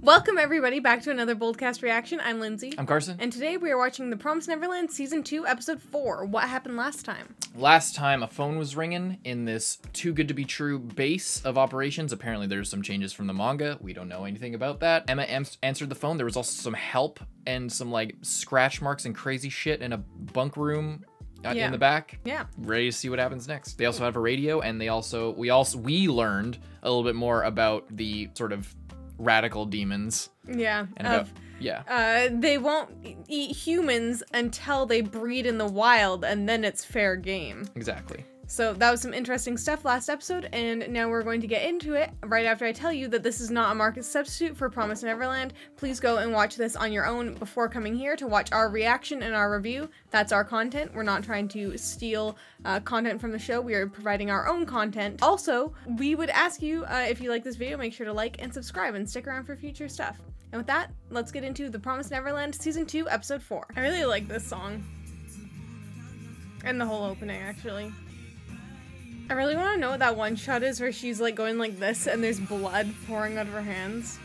Welcome everybody back to another Boldcast reaction. I'm Lindsay. I'm Carson. And today we are watching The Promised Neverland season 2 episode 4. What happened last time? Last time a phone was ringing in this too good to be true base of operations. Apparently there's some changes from the manga. We don't know anything about that. Emma answered the phone. There was also some help and some like scratch marks and crazy shit in a bunk room uh, Yeah. in the back. Yeah. Ready to see what happens next. They also have a radio and they also we also we learned a little bit more about the sort of radical demons Yeah. about of yeah. uh they won't eat humans until they breed in the wild and then it's fair game. Exactly. So that was some interesting stuff last episode, and now we're going to get into it right after I tell you that this is not a market substitute for Promise Neverland. Please go and watch this on your own before coming here to watch our reaction and our review. That's our content. We're not trying to steal uh, content from the show. We are providing our own content. Also, we would ask you uh, if you like this video, make sure to like and subscribe and stick around for future stuff. And with that, let's get into The Promise Neverland Season 2, Episode 4. I really like this song. And the whole opening, actually. I really want to know what that one shot is where she's like going like this and there's blood pouring out of her hands.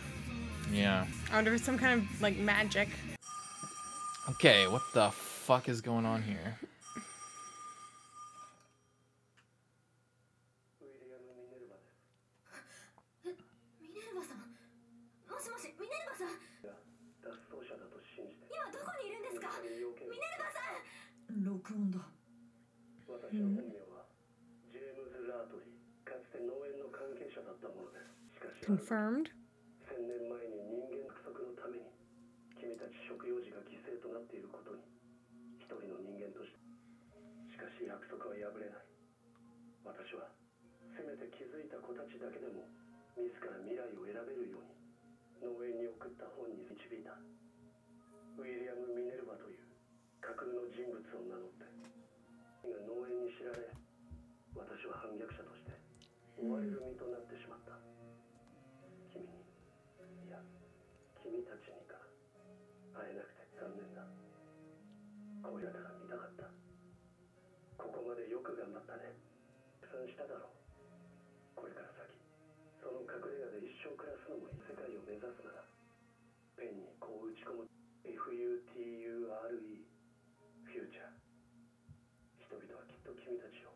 Yeah. I wonder if it's some kind of like magic. Okay, what the fuck is going on here? ミネ Confirmed? の千年前に人間約束のために君たち食用児が犠牲となっていることに一人の人間としてしかし約束は破れない。私はせめて気づいた子たちだけでも自ら未来を選べるように農園に送った本に導いた。ウィリアム・ミネルヴァという架空の人物を名乗ってが農園に知られ私は反逆者として追われる身となってしまった。F-U-T-U-R-E フューチャー。人々はきっと君たちを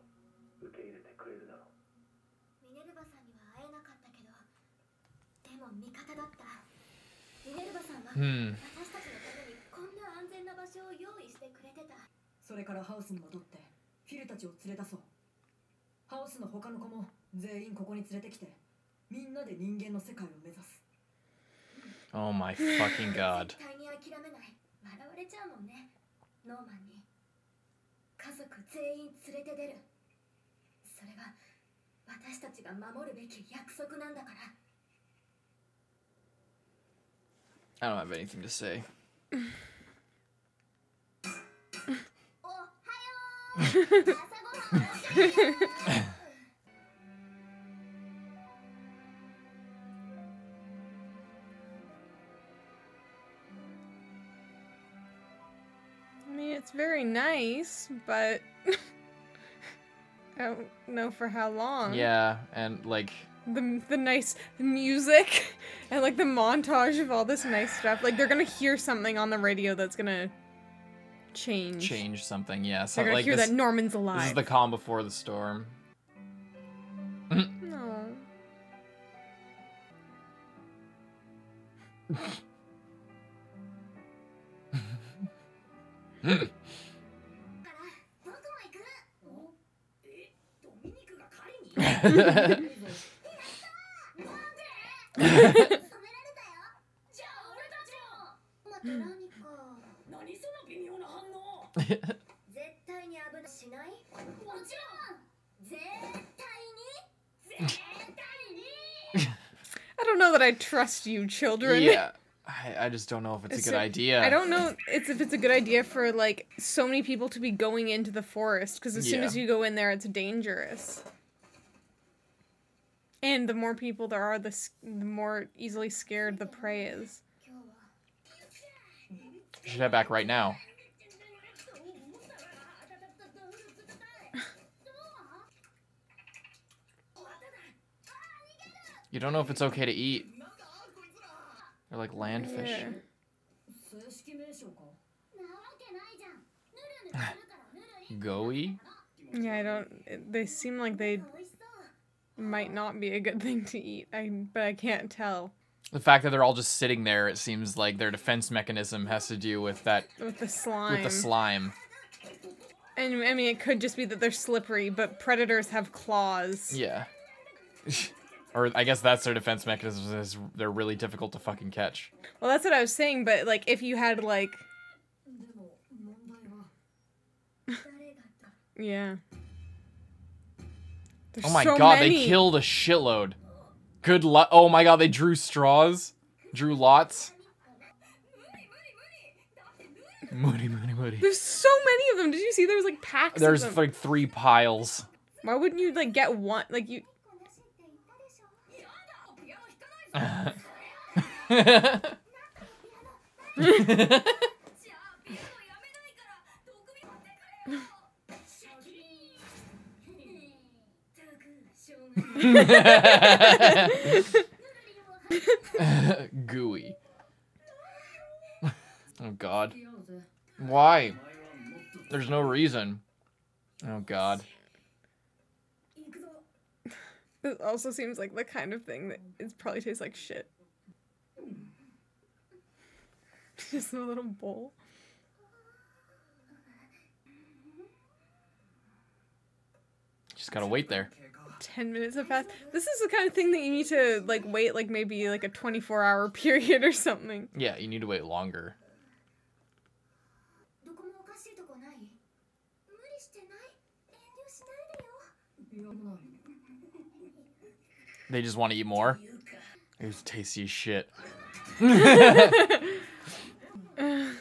受け入れてくれるだろう。ミネルヴァさんには会えなかったけどでも味方だった。ミネルヴァさんはうん。私たちのためにこんな安全な場所を用意してくれてた。それからハウスに戻ってフィルたちを連れ出そう。ハウスの他の子も全員ここに連れてきてみんなで人間の世界を目指す。Oh my fucking god. 絶対に諦めない笑われちゃうもんね。ノーマンに。家族全員連れて出る。それは私たちが守るべき約束なんだから。I don't have anything to say. very nice, but I don't know for how long. Yeah, and like The, the nice music and like the montage of all this nice stuff. Like they're gonna hear something on the radio that's gonna change. change something. Yeah, they're gonna like hear this, that Norman's alive. this is the calm before the storm. No. I don't know that I trust you, children. yeah, I, I just don't know if it's a good idea. I don't know it's if it's a good idea for like so many people to be going into the forest because as soon as you go in there, it's dangerous. And the more people there are, the, the more easily scared the prey is. You should head back right now. you don't know if it's okay to eat. They're like land fish. Goey? Yeah, I don't. They seem like they might not be a good thing to eat. I but I can't tell. The fact that they're all just sitting there, it seems like their defense mechanism has to do with that with the slime. With the slime. And I mean, it could just be that they're slippery, but predators have claws. Yeah. or I guess that's their defense mechanism is they're really difficult to fucking catch. Well, that's what I was saying, but like if you had like Yeah. There's Oh my so god, many. they killed a shitload. Good luck. Oh my god, they drew straws. Drew lots. Moody, moody, moody. There's so many of them. Did you see? There was like packs. There's of them. like three piles. Why wouldn't you like get one? Like you. Gooey. Oh god. Why? There's no reason. Oh god. This also seems like the kind of thing that it probably tastes like shit. Just a little bowl. Just gotta wait there. 10 minutes have passed. This is the kind of thing that you need to like wait like maybe like a 24 hour period or something. Yeah, you need to wait longer. They just want to eat more. It was tasty as shit.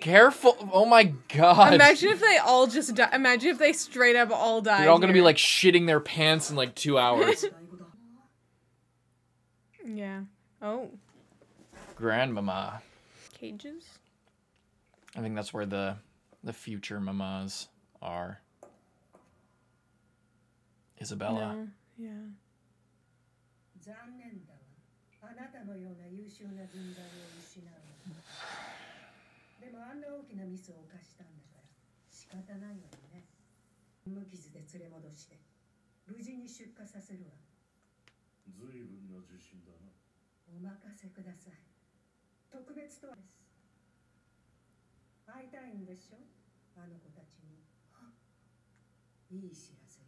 careful. Oh my god. Imagine if they all just die. Imagine if they straight up all die. They're all gonna be like shitting their pants in like two hours. yeah. Oh. Grandmama. Cages? I think that's where the the future mamas are. Isabella. No. Yeah. でもあんな大きなミスを犯したんだから仕方ないわよね。無傷で連れ戻して無事に出荷させるわ。随分な自信だな。お任せください。特別とはです。会いたいんでしょ？あの子たちに。いい知らせよ。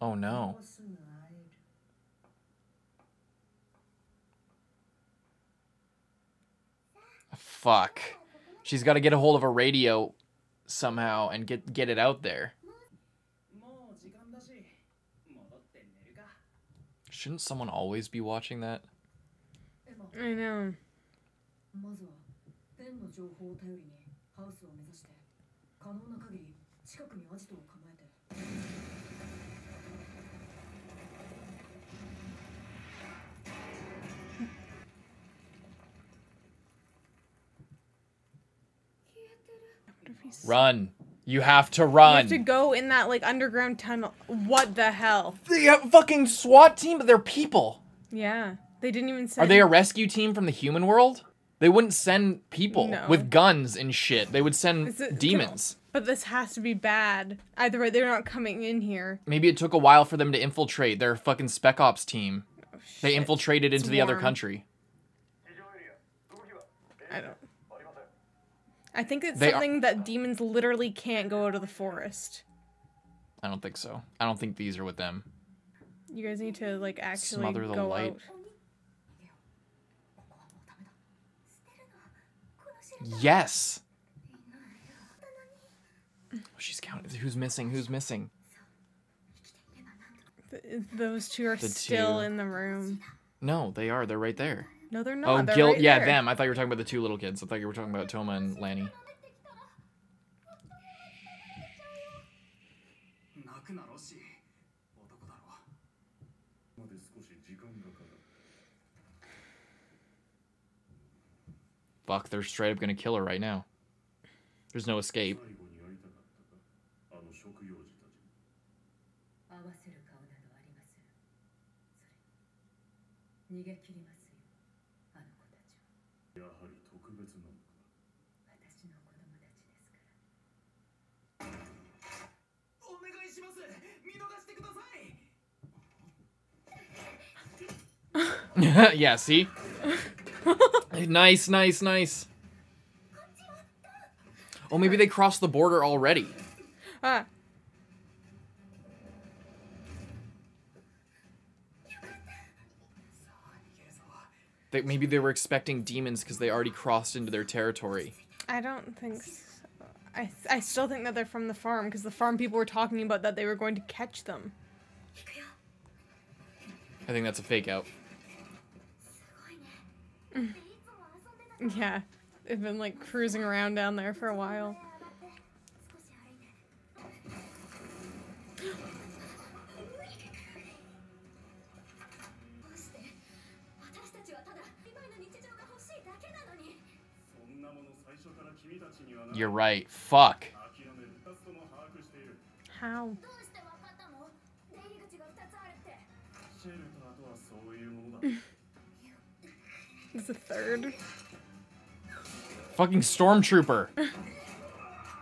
Oh も no. うすぐ会 fuck. She's got to get a hold of a radio somehow and get get it out there. Shouldn't someone always be watching that? I know. Run. You have to run. You have to go in that like underground tunnel. What the hell? They have fucking SWAT team, but they're people. Yeah. They didn't even send Are they a rescue team from the human world? They wouldn't send people no. with guns and shit. They would send it, demons. But this has to be bad. Either way, they're not coming in here. Maybe it took a while for them to infiltrate their fucking spec ops team. Oh, they infiltrated it's into warm. the other country. I don't I think it's they something are... that demons literally can't go out of the forest. I don't think so. I don't think these are with them. You guys need to like actually smother the go light. Out. Yes. Oh, she's counting. Who's missing? Who's missing? Th those two are the still two. in the room. No, they are. They're right there. No, they're not. Oh, they're Gil. Right yeah, there. them. I thought you were talking about the two little kids. I thought you were talking about Thoma and Lanny. Fuck, they're straight up gonna kill her right now. There's no escape. yeah, see? nice, nice, nice. Oh, maybe they crossed the border already. Ah. They, maybe they were expecting demons because they already crossed into their territory. I don't think so. I, I still think that they're from the farm because the farm people were talking about that they were going to catch them. I think that's a fake out. Mm. yeah, they've been like cruising around down there for a while. You're right. Fuck. How? He's a third. Fucking stormtrooper.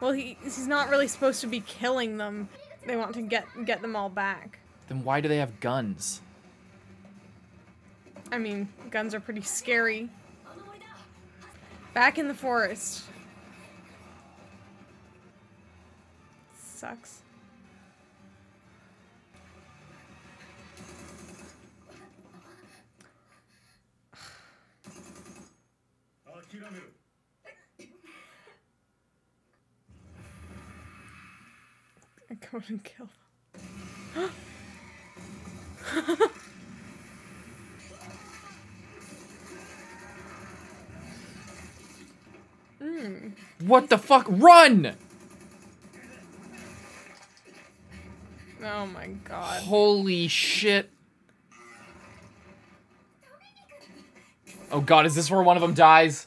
well, he he's not really supposed to be killing them. They want to get get them all back. Then why do they have guns? I mean, guns are pretty scary. Back in the forest. Sucks. 諦めろ Go and kill them. mm. What the fuck? Run! Oh my god. Holy shit. Oh god, is this where one of them dies?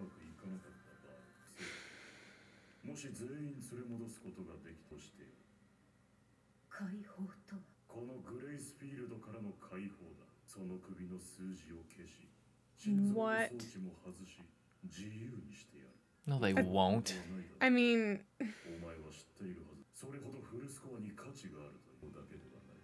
もし全員連れ戻すことができとして解放とはこのグレイスフィールドからの解放だその首の数字を消し心臓の装 What? 置も外し自由にしてやる No, they won't. I mean, お前は知っているはずそれほどフルスコアに価値があるというだけではない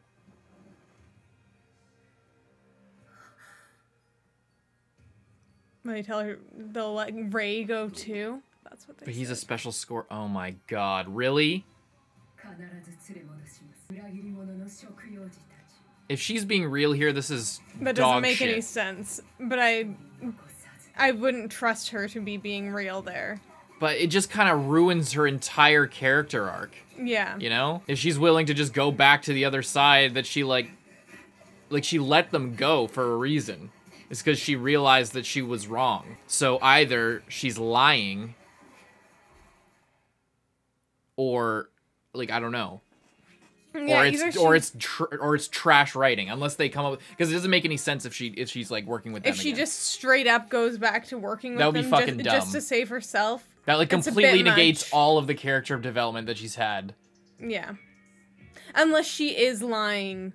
when they tell her they'll let Ray go too. That's what they But he's said. a special score. Oh my god, really? If she's being real here, this is That doesn't make shit. any sense. But I I wouldn't trust her to be being real there. But it just kind of ruins her entire character arc. Yeah. You know? If she's willing to just go back to the other side that she like like she let them go for a reason. It's because she realized that she was wrong. So either she's lying or like I don't know. Yeah, or it's or it's tr- or it's trash writing unless they come up because it doesn't make any sense if she if she's like working with them if she again. just straight up goes back to working with That would be them fucking just, just to save herself. that like it's completely negates much. all of the character development that she's had. Yeah. Unless she is lying.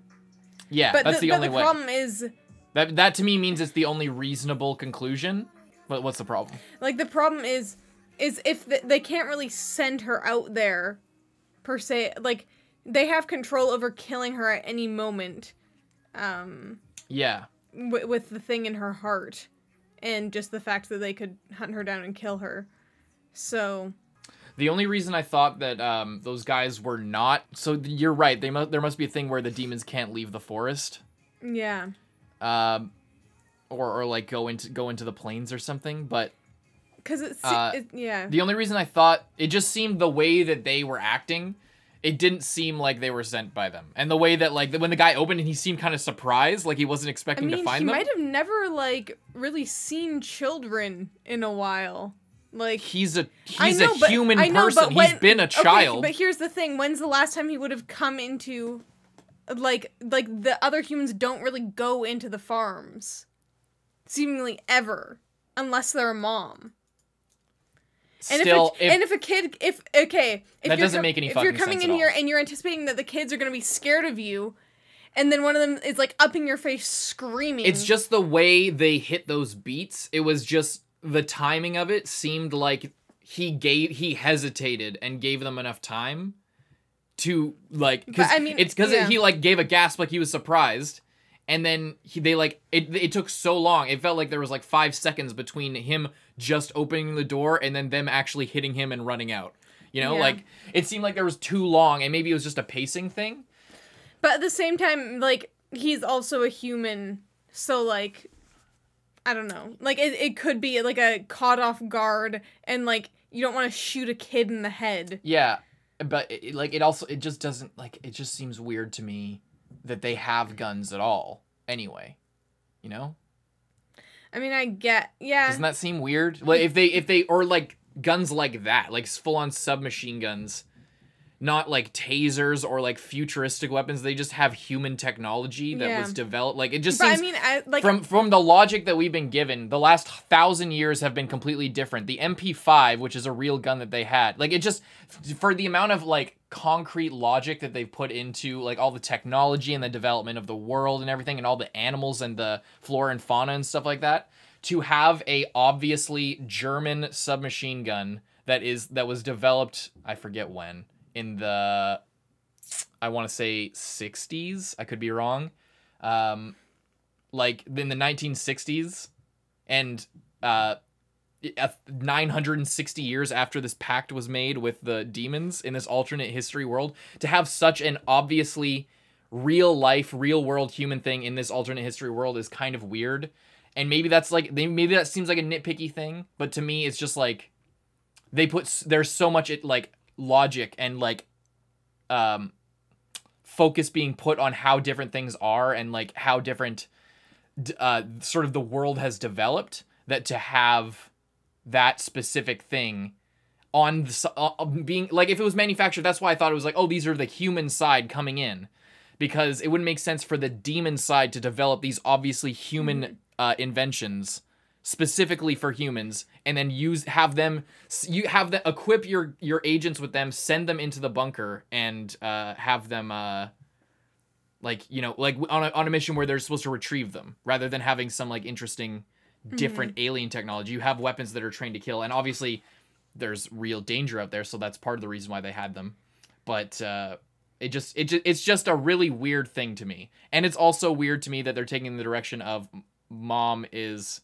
Yeah, But that's the, the, but the way. problem is That that to me means it's the only reasonable conclusion. But what's the problem? like the problem is is if th- they can't really send her out there per se like they have control over killing her at any moment um Yeah. w- with the thing in her heart and just the fact that they could hunt her down and kill her so The only reason I thought that um, those guys were not so you're right. They mu- there must be a thing where the demons can't leave the forest, yeah um, or or like go into go into the plains or something. But because it's Uh, it, yeah the only reason I thought it just seemed the way that they were acting it didn't seem like they were sent by them. And the way that like when the guy opened and he seemed kind of surprised, like he wasn't I expecting mean, to find he them. might have never like really seen children in a while. Like He's a he's know, a human I know, person. when- he's been a okay, child. but here's the thing: when's the last time he would have come into, like, like the other humans don't really go into the farms, seemingly ever, unless they're a mom. And Still, if, a, and if a kid, if okay, if That you're doesn't make any If you're coming in here and you're anticipating that the kids are gonna be scared of you, and then one of them is like up in your face screaming. It's just the way they hit those beats. It was just the timing of it seemed like he gave he hesitated and gave them enough time to like because I mean, it's because yeah. he like gave a gasp like he was surprised and then he, they like it it took so long it felt like there was like five seconds between him just opening the door and then them actually hitting him and running out you know Yeah. like it seemed like there was too long and maybe it was just a pacing thing But at the same time, like he's also a human, so like I don't know. Like it, it could be like a caught off guard and like you don't want to shoot a kid in the head. Yeah, but it, like it also it just doesn't like it just seems weird to me that they have guns at all. Anyway, you know, I mean, I get yeah. doesn't that seem weird? Like if they if they or like guns like that, like full on submachine guns, not like tasers or like futuristic weapons. They just have human technology that Yeah. was developed. Like it just but seems. I mean, I like from from the logic that we've been given, the last thousand years have been completely different. The MP5, which is a real gun that they had, like it just for the amount of like concrete logic that they've put into like all the technology and the development of the world and everything, and all the animals and the flora and fauna and stuff like that, to have a obviously German submachine gun that is that was developed, I forget when in the I want to say 60s. I could be wrong. Um, like in the 1960s and uh 960 years after this pact was made with the demons in this alternate history world to have such an obviously real life real world human thing in this alternate history world is kind of weird. And maybe that's like maybe that seems like a nitpicky thing but to me it's just like they put there's so much it like logic and like um focus being put on how different things are and like how different uh sort of the world has developed that to have that specific thing on the, uh, uh, being like if it was manufactured that's why I thought it was like oh these are the human side coming in. Because it wouldn't make sense for the demon side to develop these obviously human uh, inventions specifically for humans and then use have them you have the equip your your agents with them send them into the bunker and uh have them uh like you know like on a, on a mission where they're supposed to retrieve them rather than having some like interesting different alien technology. You have weapons that are trained to kill and obviously there's real danger out there so that's part of the reason why they had them. But uh it just it just, it's just a really weird thing to me. And it's also weird to me that they're taking the direction of mom is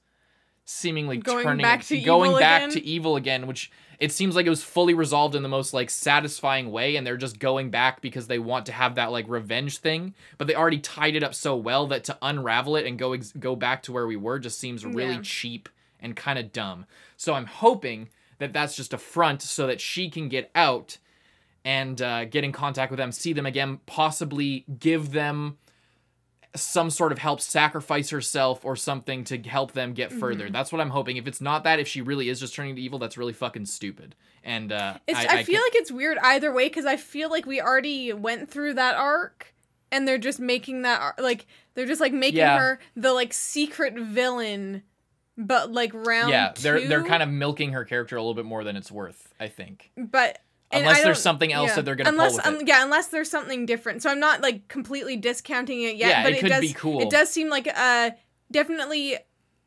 seemingly Going turning back to going back again? to evil again which it seems like it was fully resolved in the most like satisfying way and they're just going back because they want to have that like revenge thing but they already tied it up so well that to unravel it and go ex- go back to where we were just seems really Yeah. cheap and kind of dumb so i'm hoping that that's just a front so that she can get out and uh, get in contact with them see them again possibly give them some sort of help sacrifice herself or something to help them get Mm-hmm. further that's what i'm hoping. If it's not that if she really is just turning to evil that's really fucking stupid. And uh It's, I, I, feel like it's weird either way because I feel like we already went through that arc, and they're just making that like they're just like making Yeah. her the like secret villain, but like round yeah they're they're kind of milking her character a little bit more than it's worth i think. But and unless there's something else that they're gonna pull unless um, yeah unless there's something different. So I'm not like completely discounting it yet, Yeah, but it it, could does be cool. it does seem like uh definitely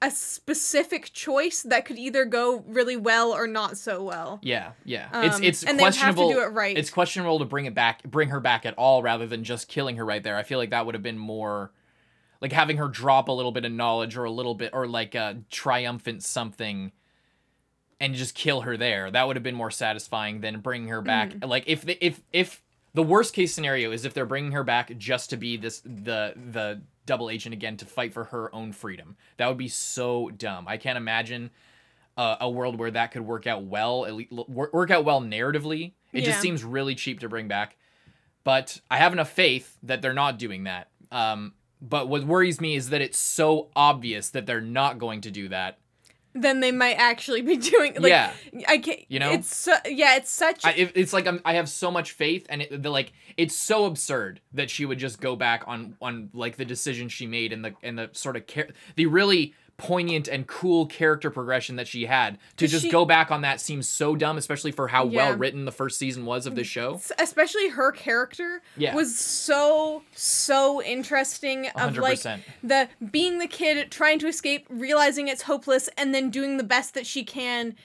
a specific choice that could either go really well or not so well. yeah yeah it's Um, it's and they have to questionable do it right. it's questionable to bring it back bring her back at all rather than just killing her right there i feel like that would have been more like having her drop a little bit of knowledge or a little bit or like a triumphant something and just kill her there that would have been more satisfying than bringing her back Mm. like if the, if if the worst case scenario is if they're bringing her back just to be this the the double agent again to fight for her own freedom that would be so dumb i can't imagine uh, a world where that could work out well at least work out well narratively it Yeah. just seems really cheap to bring back but I have enough faith that they're not doing that. Um, but what worries me is that it's so obvious that they're not going to do that. Then they might actually be doing. Like, yeah, I can't. You know? it's su- yeah, it's such. I, it- it's like I'm, I have so much faith, and it, the, like it's so absurd that she would just go back on on like the decision she made and the and the sort of care the really poignant and cool character progression that she had To just she- go back on that seems so dumb, especially for how Yeah. well written the first season was of this show. especially her character Yeah. was so so interesting of hundred like the being the kid trying to escape realizing it's hopeless and then doing the best that she can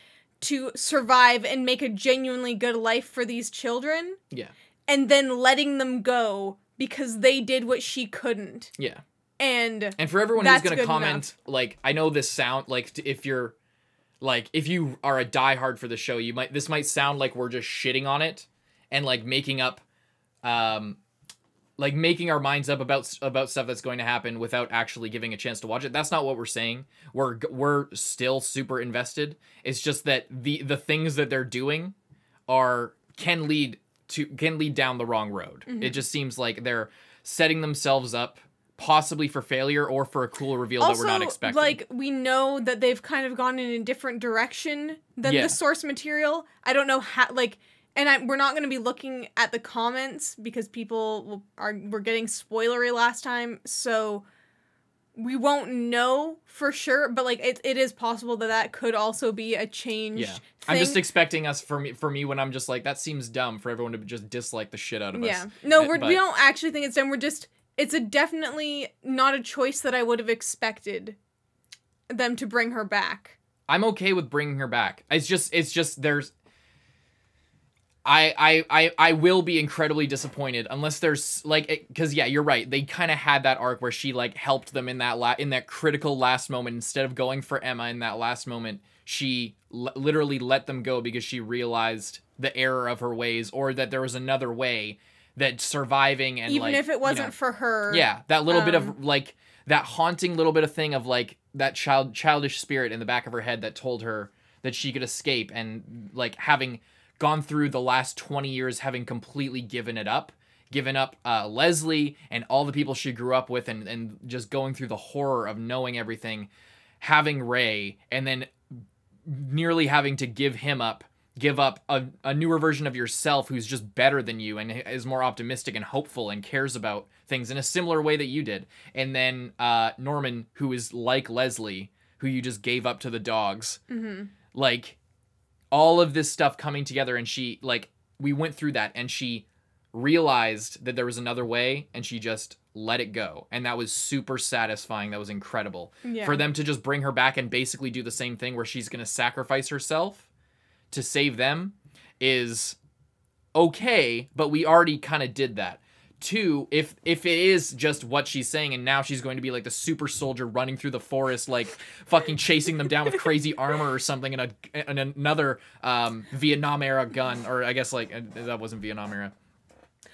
to survive and make a genuinely good life for these children Yeah, and then letting them go because they did what she couldn't yeah. And And for everyone who's gonna comment, like I know this sound like if you're like if you are a diehard for the show, you might this might sound like we're just shitting on it and like making up, um, like making our minds up about about stuff that's going to happen without actually giving a chance to watch it. That's not what we're saying. We're we're still super invested. It's just that the the things that they're doing are can lead to can lead down the wrong road. Mm-hmm. It just seems like they're setting themselves up possibly for failure or for a cool reveal that we're not expecting. like we know that they've kind of gone in a different direction than Yeah. the source material. I don't know how like and I, we're not going to be looking at the comments because people will, are were getting spoilery last time, so we won't know for sure. But like it, it is possible that that could also be a change. yeah. thing. I'm just expecting us for me for me when I'm just like that seems dumb for everyone to just dislike the shit out of yeah. us. Yeah, no, we're, but- we don't actually think it's done. We're just it's a definitely not a choice that I would have expected them to bring her back. I'm okay with bringing her back. It's just it's just there's I I I I will be incredibly disappointed unless there's like cuz yeah, you're right. They kind of had that arc where she like helped them in that la- in that critical last moment instead of going for Emma in that last moment, she l- literally let them go because she realized the error of her ways or that there was another way that surviving and even like, if it wasn't know- for her. yeah, that little bit Um, of like that haunting little bit of thing of like that child childish spirit in the back of her head that told her that she could escape and like having gone through the last 20 years having completely given it up given up uh, leslie and all the people she grew up with and, and just going through the horror of knowing everything having ray and then nearly having to give him up give up a, a newer version of yourself who's just better than you and is more optimistic and hopeful and cares about things in a similar way that you did. And then uh, norman who is like leslie who you just gave up to the dogs. Mhm. like all of this stuff coming together and she like we went through that and she realized that there was another way and she just let it go. And that was super satisfying. That was incredible. Yeah. for them to just bring her back and basically do the same thing where she's going to sacrifice herself to save them is okay but we already kind of did that. Two if if it is just what she's saying and now she's going to be like the super soldier running through the forest like fucking chasing them down with crazy armor or something and, a, and another um vietnam era gun or i guess like uh, that wasn't vietnam era.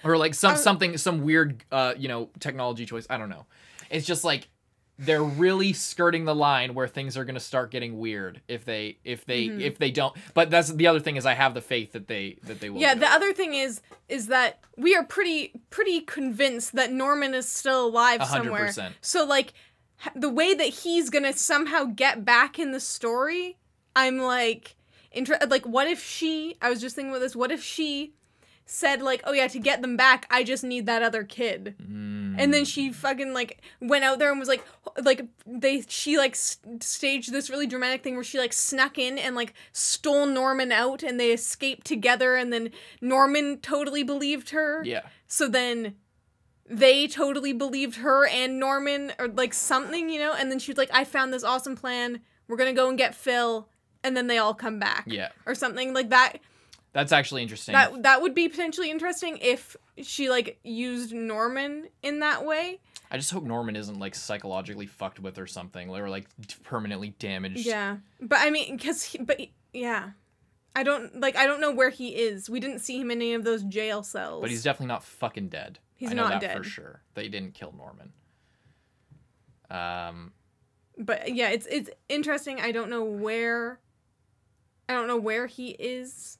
Or like some something some weird uh you know technology choice i don't know. It's just like they're really skirting the line where things are going to start getting weird if they if they Mhm. if they don't but that's the other thing is i have the faith that they that they will yeah the it. other thing is is that we are pretty pretty convinced that norman is still alive A hundred somewhere so like the way that he's gonna somehow get back in the story i'm like inter- like what if she i was just thinking about this what if she said like oh yeah to get them back i just need that other kid. Mm. and then she fucking like went out there and was like like they she like s- staged this really dramatic thing where she like snuck in and like stole norman out and they escaped together and then norman totally believed her. Yeah. So then they totally believed her and norman or like something you know? And then she was like i found this awesome plan. We're gonna go and get phil. And then they all come back yeah. or something like that that's actually interesting that that would be potentially interesting if she like used norman in that way i just hope norman isn't like psychologically fucked with or something or like permanently damaged Yeah, but I mean, because but yeah, I don't like I don't know where he is. We didn't see him in any of those jail cells. but he's definitely not fucking dead He's I know not that for dead. sure they didn't kill norman um But yeah, it's it's interesting. I don't know where. I don't know where he is.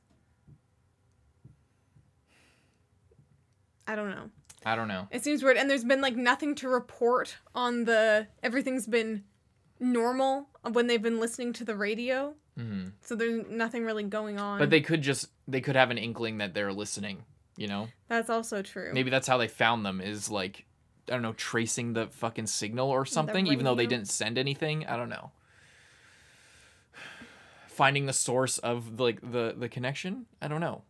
I don't know. I don't know. It seems weird, and there's been like nothing to report on the. Everything's been normal when they've been listening to the radio, hmm so there's nothing really going on. But they could just they could have an inkling that they're listening. You know, That's also true. maybe that's how they found them is like I don't know tracing the fucking signal or something, even though they didn't send anything. I don't know. Finding the source of like the the connection. I don't know.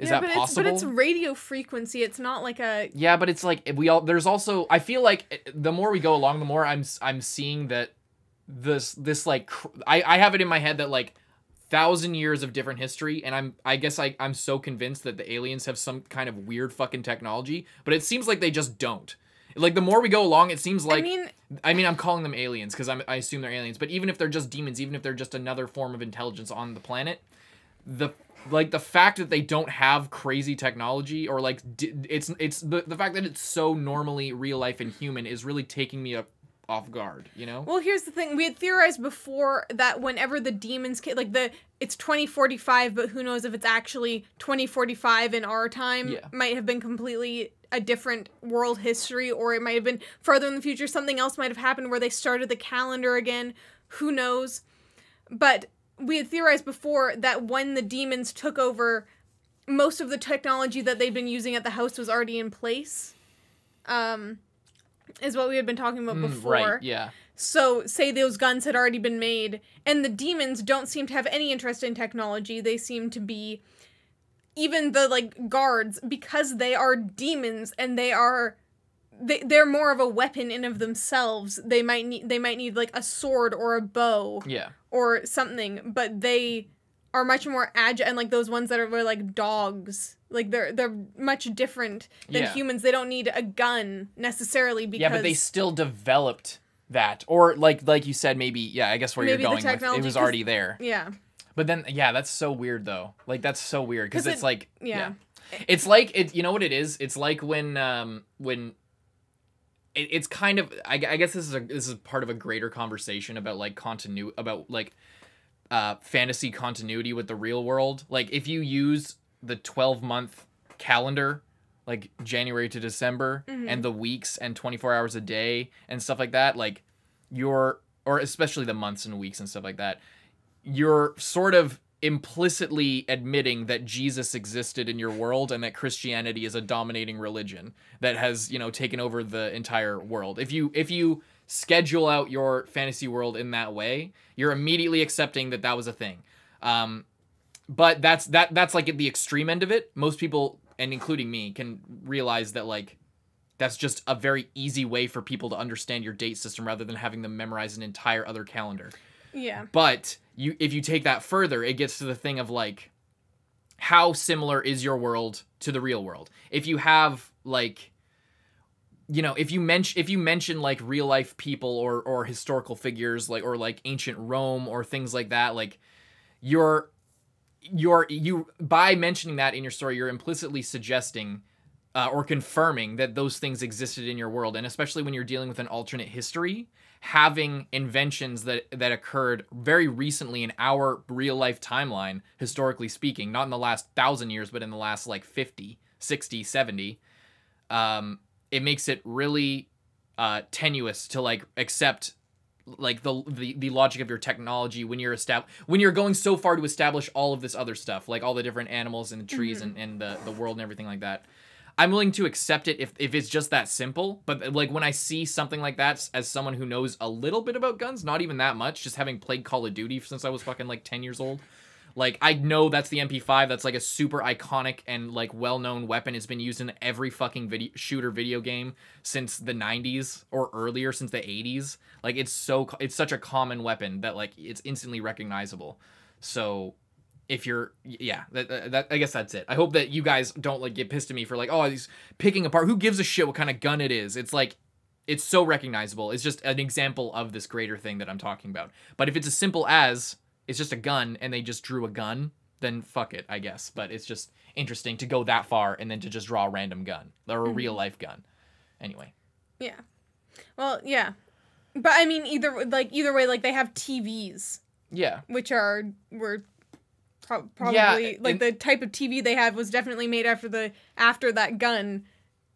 Is yeah, that but possible? It's, but it's radio frequency. It's not like a. Yeah, but it's like we all there's also I feel like eh, the more we go along the more I'm I'm seeing that this this like cr- I I have it in my head that like thousand years of different history and I'm I guess I I'm so convinced that the aliens have some kind of weird fucking technology, but it seems like they just don't. Like the more we go along, it seems like I mean, I mean, I'm calling them aliens because I assume they're aliens. But even if they're just demons, even if they're just another form of intelligence on the planet, the like the fact that they don't have crazy technology or like d- it's it's the, the fact that it's so normally real life and human is really taking me up off guard. You know? Well, here's the thing. We had theorized before that whenever the demons came, like the it's 2045, but who knows if it's actually 2045 in our time. Yeah. Might have been completely a different world history or it might have been further in the future something else might have happened where they started the calendar again. Who knows? But we had theorized before that when the demons took over most of the technology that they'd been using at the house was already in place. Um is what we had been talking about Mm, before. right? Yeah. So, say those guns had already been made, and the demons don't seem to have any interest in technology. They seem to be even the like guards because they are demons and they are they they're more of a weapon in of themselves. They might need they might need like a sword or a bow Yeah. or something, but they are much more agile and like those ones that are like dogs. Like they're they're much different than Yeah. humans. They don't need a gun necessarily because Yeah, but they still developed that, or like like you said, maybe yeah. I guess where you're going with it was already there. yeah. But then, yeah, that's so weird though. Like that's so weird cuz it's it- like, yeah. it's like it. You know what it is? It's like when, um, when. It, it's kind of. I, I guess this is a this is part of a greater conversation about like continuity about like, uh, fantasy continuity with the real world. Like if you use the twelve month calendar, like January to December, and the weeks and twenty four hours a day and stuff like that, like you're or especially the months and weeks and stuff like that you're sort of implicitly admitting that Jesus existed in your world and that Christianity is a dominating religion that has, you know, taken over the entire world. If you if you schedule out your fantasy world in that way, you're immediately accepting that that was a thing. Um, but that's that that's like at the extreme end of it. Most people and including me can realize that like that's just a very easy way for people to understand your date system rather than having them memorize an entire other calendar. Yeah. But you if you take that further, it gets to the thing of like how similar is your world to the real world? If you have like you know, if you mention if you mention like real life people or or historical figures like or like ancient Rome or things like that, like you're you're you by mentioning that in your story, you're implicitly suggesting uh, or confirming that those things existed in your world, and especially when you're dealing with an alternate history, having inventions that that occurred very recently in our real life timeline, historically speaking, not in the last thousand years, but in the last like 50, 60, 70, um, it makes it really uh, tenuous to like accept like the, the the logic of your technology when you're estab- when you're going so far to establish all of this other stuff like all the different animals and the trees and, and the, the world and everything like that i'm willing to accept it if, if it's just that simple but like when i see something like that as someone who knows a little bit about guns not even that much just having played call of duty since i was fucking like 10 years old like I know that's the MP5. That's like a super iconic and like well-known weapon. It's been used in every fucking video shooter video game since the 90s or earlier, since the 80s. Like it's so it's such a common weapon that like it's instantly recognizable. So if you're yeah, that, that, I guess that's it. I hope that you guys don't like get pissed at me for like oh he's picking apart. Who gives a shit what kind of gun it is? It's like it's so recognizable. It's just an example of this greater thing that I'm talking about. But if it's as simple as it's just a gun and they just drew a gun, then fuck it, I guess. But it's just interesting to go that far and then to just draw a random gun or a mm-hmm. real life gun. Anyway, Yeah. Well, yeah. But I mean either like either way like they have TVs yeah, which are were pro- probably Yeah, like the type of TV they had was definitely made after the after that gun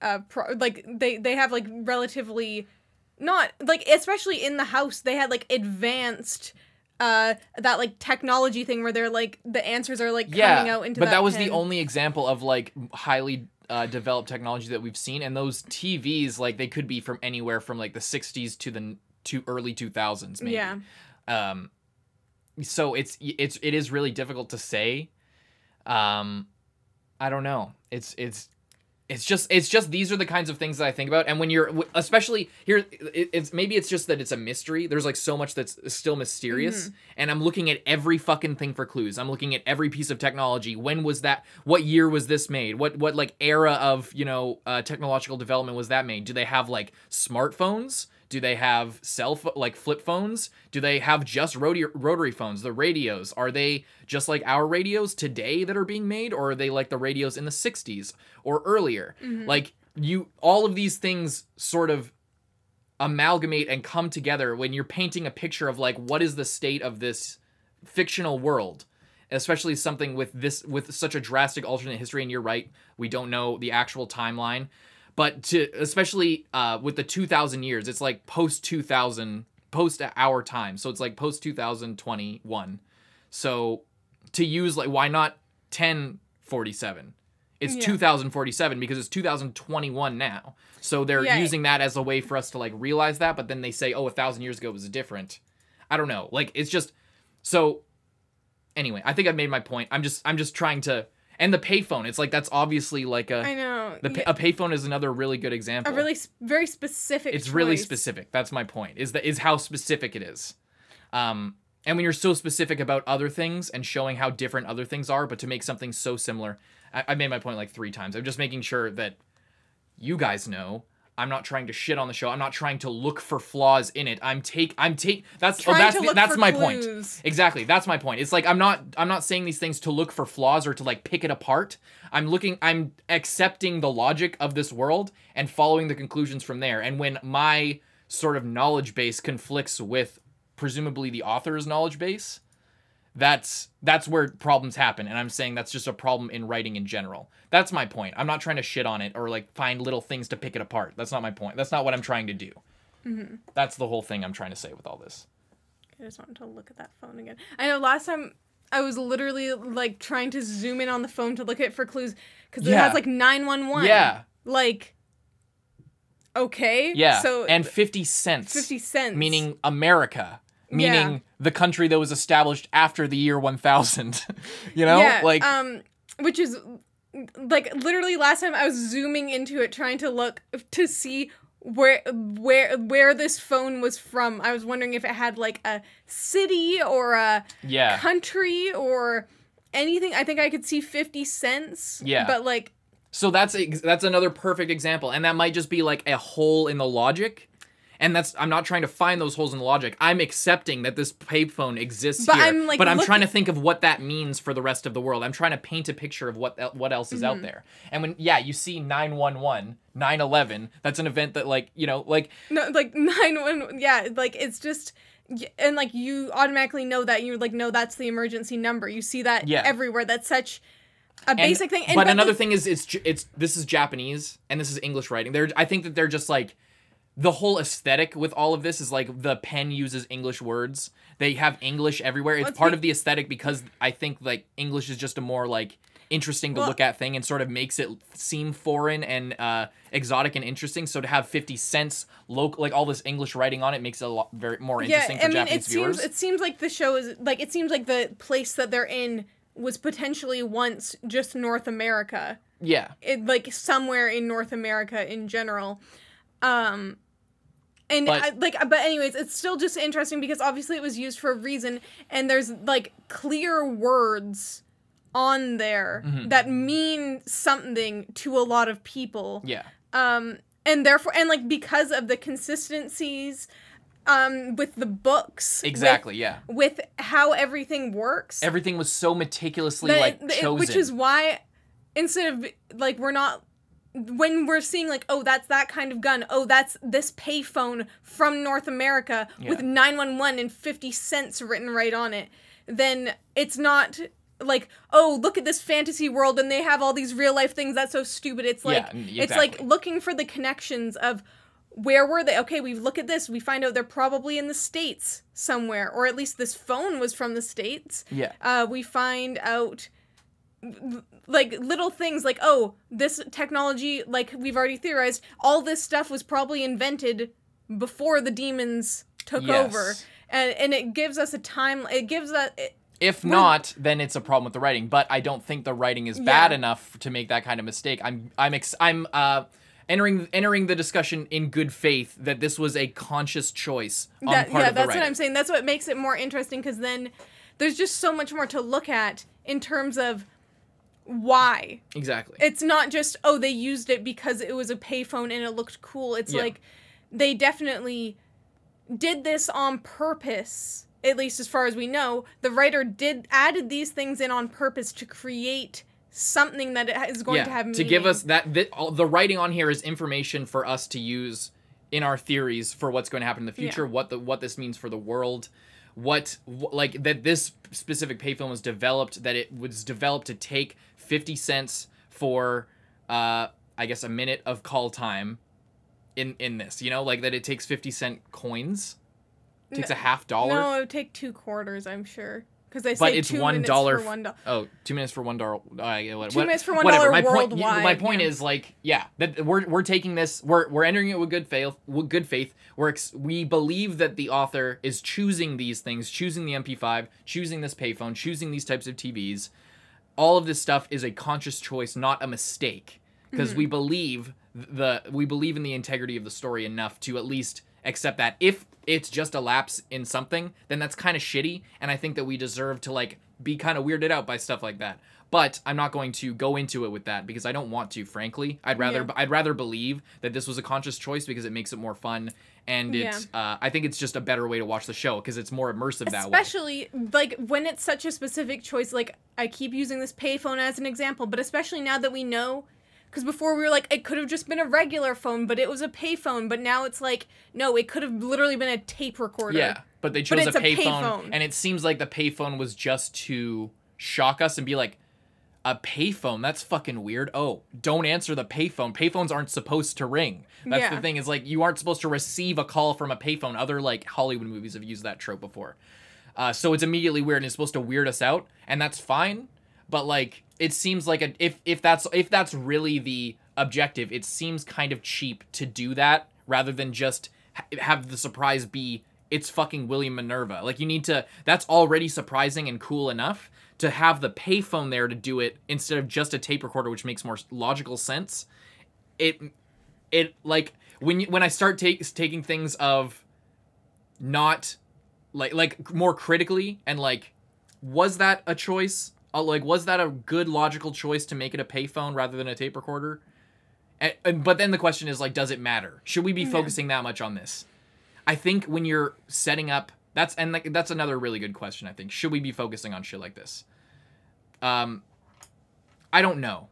uh pro- like they they have like relatively not like especially in the house they had like advanced uh that like technology thing where they're like the answers are like yeah, coming out into but that, was the only example of like highly uh, developed technology that we've seen, and those TVs like they could be from anywhere from like the '60s to the to early 2000s, maybe. yeah Um, so it's it's it is really difficult to say. Um, I don't know. It's it's it's just it's just these are the kinds of things that I think about, and when you're especially here, it's maybe it's just that it's a mystery. There's like so much that's still mysterious, and I'm looking at every fucking thing for clues. I'm looking at every piece of technology. When was that? What year was this made? What what like era of you know uh, technological development was that made? Do they have like smartphones? Do they have cell pho- like flip phones? Do they have just rotary rotary phones? The radios are they just like our radios today that are being made, or are they like the radios in the '60s or earlier? Mm-hmm. Like you, all of these things sort of amalgamate and come together when you're painting a picture of like what is the state of this fictional world especially something with this with such a drastic alternate history and you're right we don't know the actual timeline but to especially uh with the 2000 years it's like post 2000 post our time. So it's like post 2021 so to use like why not 1047 it's Yeah. 2047 because it's 2021 now. So they're Yeah. using that as a way for us to like realize that but then they say oh a thousand years ago it was different. I don't know. Like it's just so anyway i think i've made my point. I'm just i'm just trying to and the payphone it's like that's obviously like a I know. the yeah, a payphone is another really good example. a really very specific it's really specific. That's my point is that is how specific it is. Um and when you're so specific about other things and showing how different other things are but to make something so similar I, I made my point like three times. I'm just making sure that you guys know i'm not trying to shit on the show. I'm not trying to look for flaws in it. I'm take i'm take that's oh, that's the- that's my point. exactly. That's my point. It's like i'm not i'm not saying these things to look for flaws or to like pick it apart. I'm looking i'm accepting the logic of this world and following the conclusions from there. And when my sort of knowledge base conflicts with presumably the author's knowledge base that's that's where problems happen and i'm saying that's just a problem in writing in general that's my point i'm not trying to shit on it or like find little things to pick it apart that's not my point that's not what i'm trying to do mm-hmm. that's the whole thing i'm trying to say with all this I just wanted to look at that phone again. I know last time I was literally like trying to zoom in on the phone to look at for clues because it has like nine one one. Yeah. Like. Okay. yeah So and 50 cents fifty cents. meaning america meaning Yeah. the country that was established after the year 1000 you know yeah, like um, which is like literally last time I was zooming into it trying to look to see where where where this phone was from. I was wondering if it had like a city or a yeah country or anything. I think I could see 50 cents. Yeah. But like So that's that's another perfect example, and that might just be like a hole in the logic. And that's I'm not trying to find those holes in the logic. I'm accepting that this payphone exists But here, I'm, like, but I'm trying to think of what that means for the rest of the world. I'm trying to paint a picture of what what else is Mm-hmm. out there. And when yeah, you see 911, 9/11, that's an event that like you know like no like 911 yeah, like it's just and like you automatically know that you're like no that's the emergency number. You see that Yeah. everywhere. That's such a And- basic thing. And but the- another thing is it's it's this is Japanese and this is English writing. They're I think that they're just like the whole aesthetic with all of this is like the pen uses English words. They have English everywhere. It's Let's part be- of the aesthetic because I think like English is just a more like interesting to Well- look at thing and sort of makes it seem foreign and uh, exotic and interesting. So to have 50 cents local like all this English writing on it makes it a lot very more interesting yeah, for I mean, it Japanese seems viewers. it seems like the show is like it seems like the place that they're in was potentially once just North America. yeah. It like somewhere in North America in general. Um and But- I, like but anyways, it's still just interesting because obviously it was used for a reason and there's like clear words on there Mhm. that mean something to a lot of people Yeah. um and therefore and like because of the consistencies um with the books with- Exactly, yeah. with, how everything works Everything was so meticulously like it- it- chosen. which is why instead of like we're not when we're seeing like oh that's that kind of gun oh that's this payphone from north america with 911 and 50 cents written right on it then it's not like oh look at this fantasy world and they have all these real life things that's so stupid. It's like Yeah, n- it's like looking for the connections of where were they? Okay we look at this we find out they're probably in the states somewhere or at least this phone was from the states. Yeah. uh, we find out like little things like oh this technology like we've already theorized all this stuff was probably invented before the demons took Yes. over and and it gives us a time it gives us it, If not, then it's a problem with the writing. But I don't think the writing is bad enough to make that kind of mistake. I'm I'm ex- I'm uh entering entering the discussion in good faith that this was a conscious choice on that, part yeah of the that's what i'm saying that's what makes it more interesting because then there's just so much more to look at in terms of why Exactly. it's not just oh they used it because it was a payphone and it looked cool it's Yeah. like they definitely did this on purpose at least as far as we know the writer did added these things in on purpose to create something that it is going yeah, to have to give us that, that all, the writing on here is information for us to use in our theories for what's going to happen in the future, Yeah. what the what this means for the world, what like that this specific payphone was developed that it was developed to take 50 cents for uh I guess a minute of call time in in this, you know, like that it takes 50 cent coins. It takes a half dollar. no it would take two quarters i'm sure because they but say it's two one minutes dollar. for one dollar Oh, two minutes for one dollar. Uh, Two what- minutes for one dollar My point. My point yeah. is like, yeah, that we're we're taking this. We're we're entering it with good faith. With good faith. We're ex- we believe that the author is choosing these things, choosing the MP5, choosing this payphone, choosing these types of TVs. All of this stuff is a conscious choice, not a mistake, because Mm-hmm. we believe the we believe in the integrity of the story enough to at least accept that. If it's just a lapse in something, then that's kind of shitty, and I think that we deserve to like be kind of weirded out by stuff like that. But I'm not going to go into it with that because I don't want to. Frankly, I'd rather Yeah. I'd rather believe that this was a conscious choice because it makes it more fun, and it's uh, I think it's just a better way to watch the show because it's more immersive that way. especially like when it's such a specific choice like i keep using this payphone as an example but especially now that we know because before we were like it could have just been a regular phone but it was a payphone but now it's like no it could have literally been a tape recorder Yeah, but they chose it's a payphone. and it seems like the payphone was just to shock us and be like, a payphone? That's fucking weird. Oh, don't answer the payphone. Payphones aren't supposed to ring. That's Yeah. the thing. Is like you aren't supposed to receive a call from a payphone. Other like Hollywood movies have used that trope before. Uh, so it's immediately weird and it's supposed to weird us out, and that's fine. But like, it seems like a if if that's if that's really the objective, it seems kind of cheap to do that rather than just ha- have the surprise be it's fucking William Minerva. Like you need to. That's already surprising and cool enough to have the payphone there to do it instead of just a tape recorder, which makes more logical sense. It it like when you, when I start take, taking things of not like like more critically and like was that a choice? Uh, like was that a good logical choice to make it a payphone rather than a tape recorder? And, and- but then the question is like does it matter? Should we be focusing that much on this? I think when you're setting up that's and like that's another really good question i think should we be focusing on shit like this um i don't know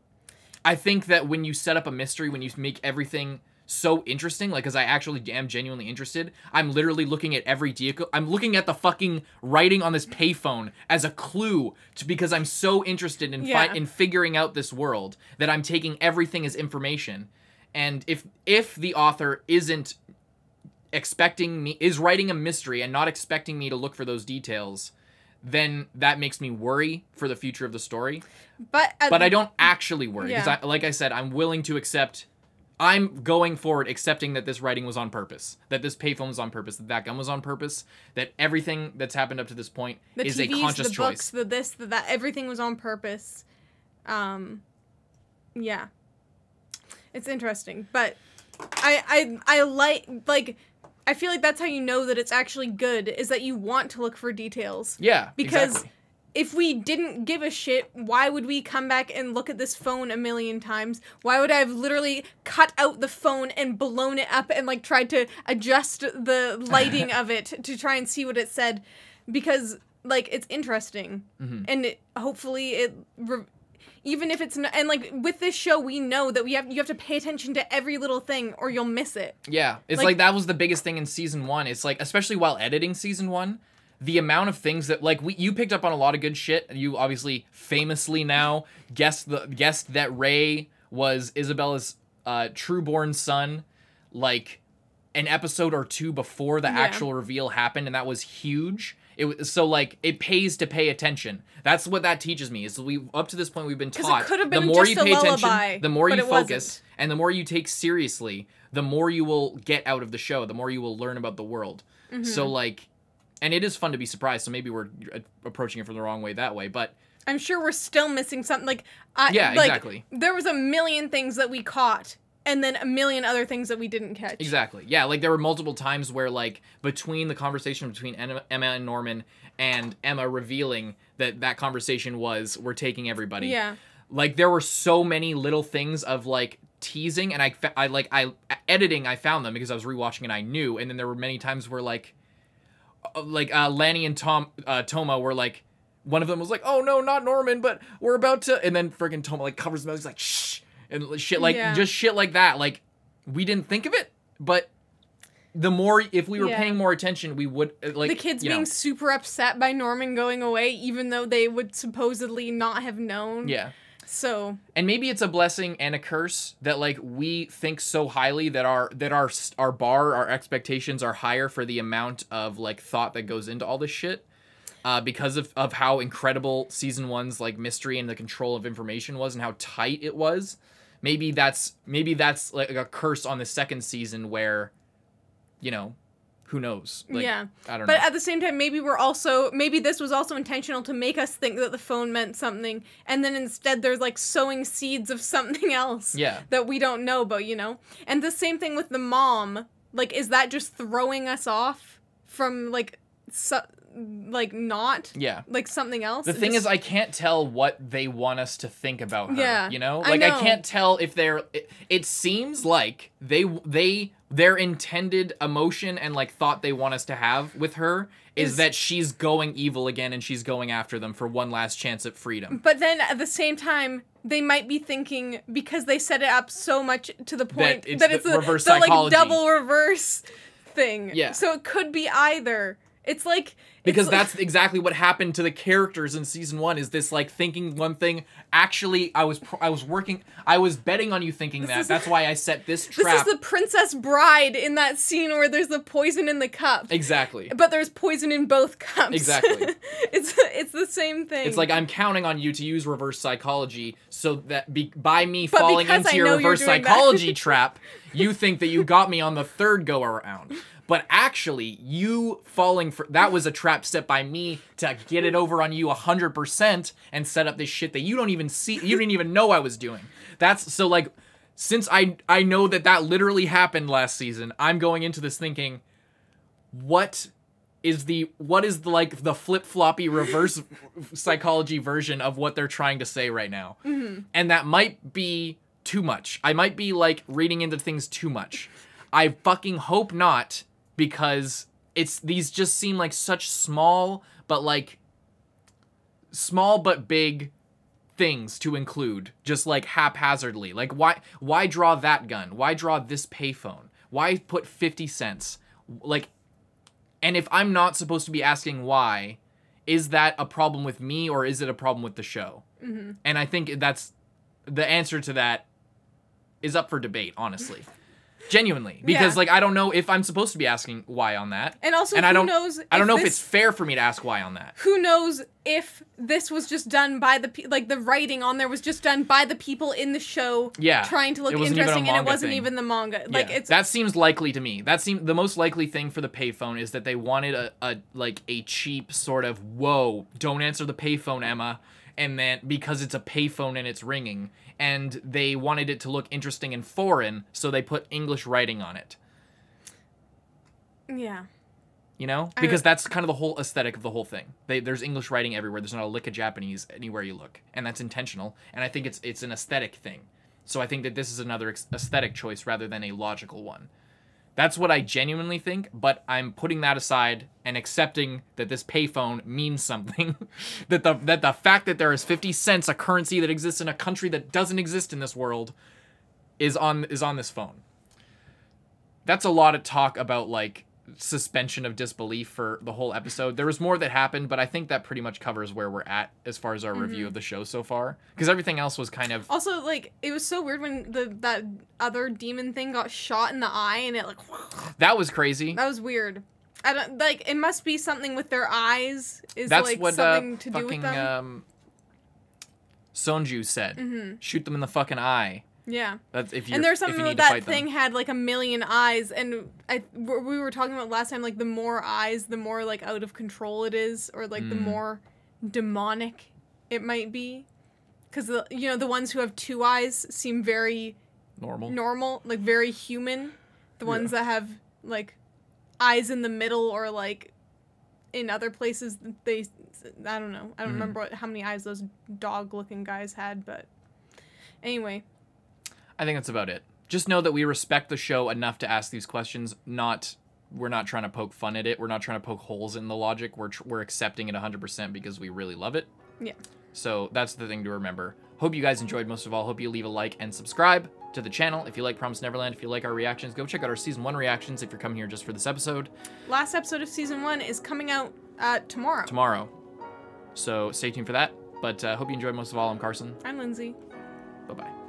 I think that when you set up a mystery, when you make everything so interesting, like, because I actually am genuinely interested, I'm literally looking at every vehicle. I'm looking at the fucking writing on this payphone as a clue to because I'm so interested in fi- in figuring out this world that I'm taking everything as information. And if if the author isn't expecting me is writing a mystery and not expecting me to look for those details, then that makes me worry for the future of the story but at but I don't actually worry because, Yeah. I, like I said, I'm willing to accept. I'm going forward accepting that this writing was on purpose, that this payphone was on purpose, that that gun was on purpose, that everything that's happened up to this point the is TVs, a conscious the choice. books, the this, the that, everything was on purpose. Um, yeah, it's interesting, but I I I like like I feel like that's how you know that it's actually good is that you want to look for details. yeah, Because exactly. if we didn't give a shit, why would we come back and look at this phone a million times? Why would I have literally cut out the phone and blown it up and like tried to adjust the lighting of it to try and see what it said? Because like it's interesting, Mhm. and it, hopefully it. Even if it's not, and like with this show, we know that we have you have to pay attention to every little thing or you'll miss it. Yeah, it's Like- like, that was the biggest thing in season one. It's like, especially while editing season one, the amount of things that like we you picked up on a lot of good shit. You obviously famously now guessed the guessed that Ray was Isabella's uh trueborn son like an episode or two before the Yeah. actual reveal happened and that was huge. It so like it pays to pay attention. That's what that teaches me. Is we up to this point we've been taught could have the more you pay lullaby, attention, the more you focus, wasn't. and the more you take seriously, the more you will get out of the show. The more you will learn about the world. Mm-hmm. So like, and it is fun to be surprised. So maybe we're uh, approaching it from the wrong way that way, but I'm sure we're still missing something. Like, I, Yeah, like, exactly. There was a million things that we caught, and then a million other things that we didn't catch. Exactly. Yeah, like there were multiple times where like between the conversation between Emma and Norman and Emma revealing that that conversation was we're taking everybody. Yeah. Like there were so many little things of like teasing and I I like I editing I found them because I was rewatching and I knew and then there were many times where like uh, like uh Lanny and Tom uh Thoma were like one of them was like, "Oh no, not Norman, but we're about to," and then freaking Thoma like covers his mouth. He's like, "Shh," and shit like Yeah. just shit like that. Like we didn't think of it, but the more if we were Yeah. paying more attention, we would uh, like the kids you know, being super upset by Norman going away, even though they would supposedly not have known. yeah. So and maybe it's a blessing and a curse that like we think so highly that our that our our bar our expectations are higher for the amount of like thought that goes into all this shit uh, because of, of how incredible season one's like mystery and the control of information was and how tight it was maybe that's maybe that's like a curse on the second season where you know who knows like, Yeah. i don't But know at the same time, maybe we're also maybe this was also intentional to make us think that the phone meant something, and then instead there's like sowing seeds of something else. Yeah. That we don't know, but you know. And the same thing with the mom. Like, is that just throwing us off from like, su- like not yeah like something else? The thing just- is, I can't tell what they want us to think about her. Yeah, you know, like I, know. can't tell if they're. It, it seems like they they their intended emotion and like thought they want us to have with her is, Is- that she's going evil again and she's going after them for one last chance at freedom. But then at the same time, they might be thinking because they set it up so much to the point it's that the it's a reverse the, like double reverse thing. Yeah. So it could be either. It's like Because it's- that's exactly what happened to the characters in season one. Is this like thinking one thing? Actually, I was I was working. I was betting on you thinking that. That's why I set this trap this is the Princess Bride in that scene where there's the poison in the cup. exactly. But there's poison in both cups. Exactly. it's it's the same thing. It's like I'm counting on you to use reverse psychology so that be- by me But falling into I your reverse psychology trap, you think that you got me on the third go around. But actually, you falling for that was a trap set by me to get it over on you 100% and set up this shit that you don't even see you didn't even know I was doing. That's so like since I I know that that literally happened last season, I'm going into this thinking what is the what is the like the flip floppy reverse psychology version of what they're trying to say right now? Mm-hmm. And that might be too much. I might be like reading into things too much. I fucking hope not because it's these just seem like such small but like small but big things to include just like haphazardly like why why draw that gun why draw this payphone why put 50 cents like and if I'm not supposed to be asking why, is that a problem with me or is it a problem with the show? Mm-hmm. And I think that's the answer to that is up for debate, honestly. Genuinely, because Yeah. like I don't know if I'm supposed to be asking why on that, And also, and I who don't knows I don't know if it's fair for me to ask why on that. who knows if this was just done by the pe- like the writing on there was just done by the people in the show Yeah, trying to look it wasn't even a interesting and it wasn't thing. even the manga like yeah, it's that seems likely to me. That seemed the most likely thing for the payphone is that they wanted a, a like a cheap sort of whoa, don't answer the payphone, Emma, and then because it's a payphone and it's ringing, and they wanted it to look interesting and foreign, so they put English writing on it. yeah You know, because that's kind of the whole aesthetic of the whole thing. They, there's English writing everywhere. There's not a lick of Japanese anywhere you look, and that's intentional. And I think it's it's an aesthetic thing. So I think that this is another ex- aesthetic choice rather than a logical one. That's what I genuinely think, but I'm putting that aside and accepting that this payphone means something. that the that the fact that there is 50 cents, a currency that exists in a country that doesn't exist in this world, is on is on this phone. That's a lot of talk about like suspension of disbelief for the whole episode. There was more that happened, but I think that pretty much covers where we're at as far as our review of the show so far. Because everything else was kind of Also, like it was so weird when the that other demon thing got shot in the eye, and it like that was crazy. that was weird. I don't like. It must be something with their eyes. Is That's like what uh, something to do with fucking them. um, Sonju said. hmm Shoot them in the fucking eye. Yeah. That's if you and there's something with that fight them. thing had like a million eyes, and I we were talking about last time like the more eyes, the more like out of control it is, or like the Mm. more demonic it might be, because the you know the ones who have two eyes seem very normal. normal, like very human. The ones that have like eyes in the middle or like in other places they I don't know. I don't Mhm. remember what, how many eyes those dog-looking guys had, but anyway, I think that's about it. Just know that we respect the show enough to ask these questions. Not we're not trying to poke fun at it. We're not trying to poke holes in the logic. We're tr- we're accepting it 100% because we really love it. Yeah. So that's the thing to remember. Hope you guys enjoyed most of all. Hope you leave a like and subscribe to the channel. If you like Promise Neverland, if you like our reactions, go check out our season 1 reactions if you're coming here just for this episode last episode of season 1 is coming out uh tomorrow. tomorrow. So stay tuned for that. But uh, hope you enjoyed most of all. I'm Carson. I'm Lindsay. Bye-bye.